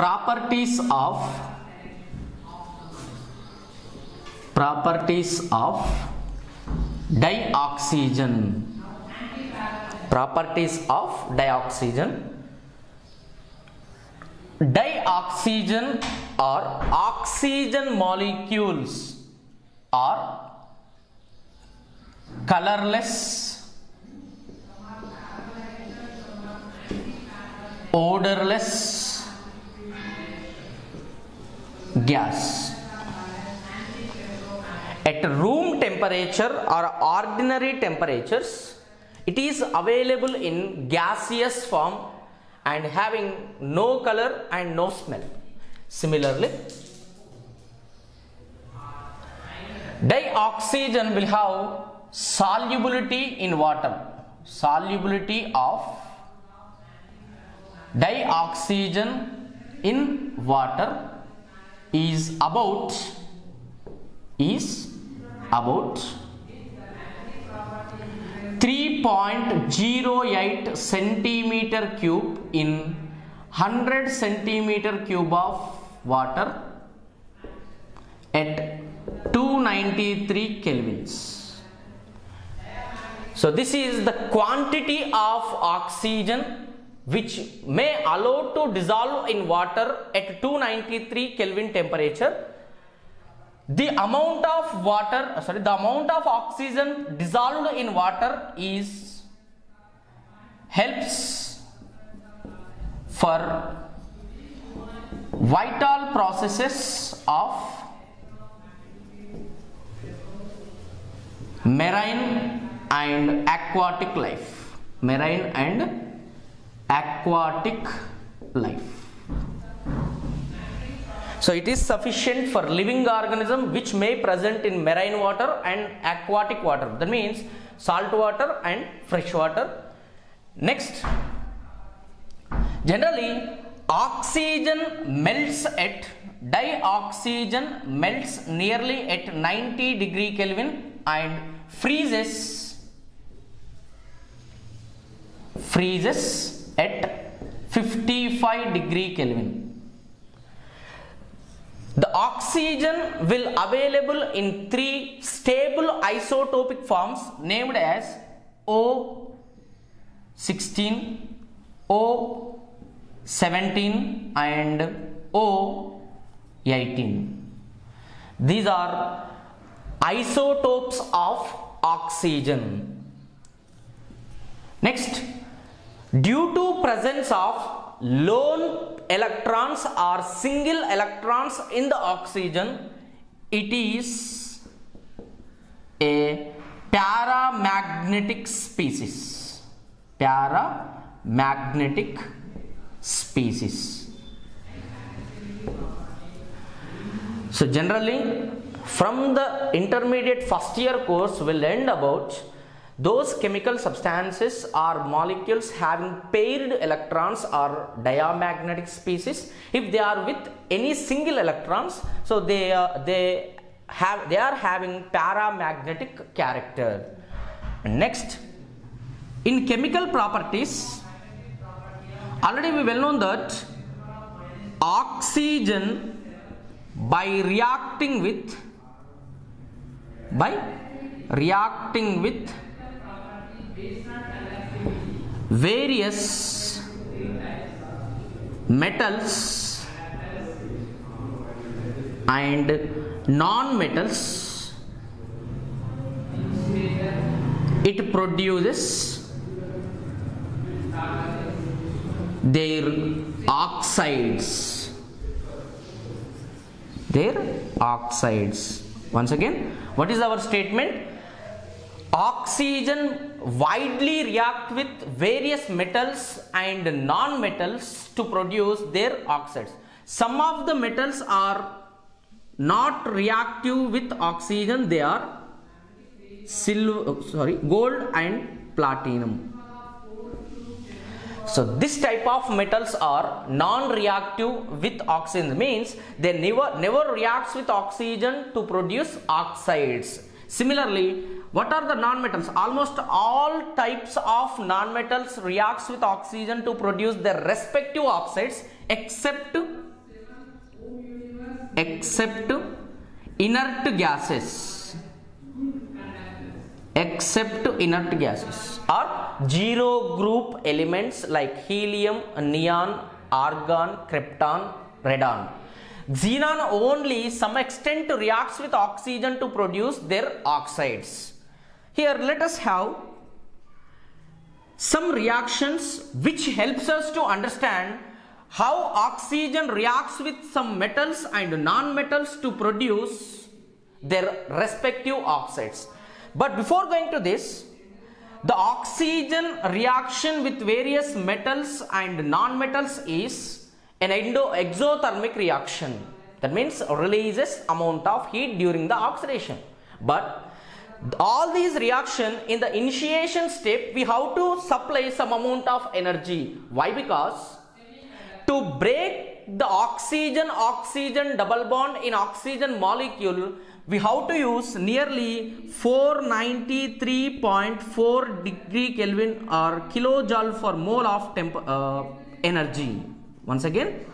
properties of properties of dioxygen. Properties of dioxygen. Dioxygen or oxygen molecules are colorless odorless gas. At room temperature or ordinary temperatures it is available in gaseous form and having no color and no smell. Similarly dioxygen will have solubility in water. Solubility of dioxygen in water is about is about 3.08 centimeter cube in 100 centimeter cube of water at 293 kelvins. So this is the quantity of oxygen which may allow to dissolve in water at 293 kelvin temperature. The amount of water uh, sorry the amount of oxygen dissolved in water is helps for vital processes of marine and aquatic life. Marine and aquatic life. So it is sufficient for living organism which may present in marine water and aquatic water. That means salt water and fresh water. Next generally oxygen melts at dioxygen melts nearly at 90 degree kelvin and freezes freezes at 55 degree kelvin. The oxygen will available in three stable isotopic forms named as O16 O17 and O18 these are isotopes of oxygen. Next due to presence of lone electrons or single electrons in the oxygen it is a paramagnetic species. Paramagnetic species. So generally from the intermediate first year course will end about those chemical substances or molecules having paired electrons or diamagnetic species if they are with any single electrons so they uh, they have they are having paramagnetic character. Next in chemical properties already we well known that oxygen by reacting with by reacting with various metals and non-metals it produces their oxides. Their oxides. Once again what is our statement oxygen widely react with various metals and non-metals to produce their oxides. Some of the metals are not reactive with oxygen they are silver uh, sorry gold and platinum. So this type of metals are non-reactive with oxygen means they never never reacts with oxygen to produce oxides similarly what are the non-metals? Almost all types of non-metals reacts with oxygen to produce their respective oxides except except inert gases. Except inert gases. Or zero group elements like helium neon argon krypton radon xenon only some extent reacts with oxygen to produce their oxides here let us have some reactions which helps us to understand how oxygen reacts with some metals and non-metals to produce their respective oxides. But before going to this, the oxygen reaction with various metals and non-metals is an endo exothermic reaction. That means releases amount of heat during the oxidation. But all these reaction in the initiation step we have to supply some amount of energy. Why? Because to break the oxygen oxygen double bond in oxygen molecule we have to use nearly 493.4 degree Kelvin or kilojoule for mole of uh, energy. Once again,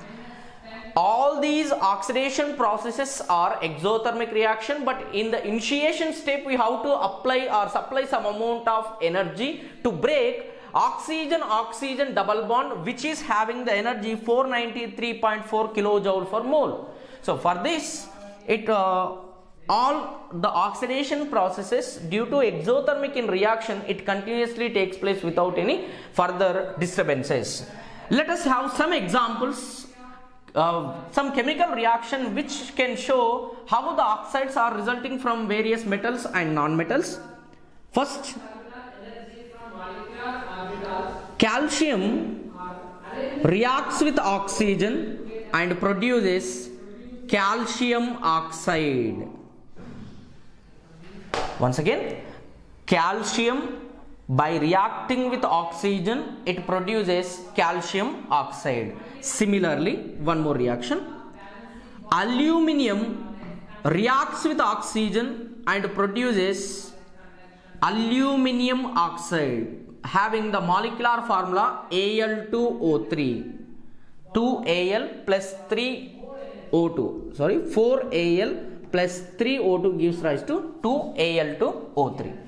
all these oxidation processes are exothermic reaction but in the initiation step we have to apply or supply some amount of energy to break oxygen oxygen double bond which is having the energy 493.4 kilojoule per mole. So for this it uh, all the oxidation processes due to exothermic in reaction it continuously takes place without any further disturbances. Let us have some examples uh, some chemical reaction which can show how the oxides are resulting from various metals and non-metals. First, calcium reacts with oxygen and produces calcium oxide. Once again, calcium by reacting with oxygen it produces calcium oxide. Similarly one more reaction. Aluminium reacts with oxygen and produces aluminium oxide having the molecular formula Al2O3 2Al plus 3O2 sorry 4Al plus 3O2 gives rise to 2Al2O3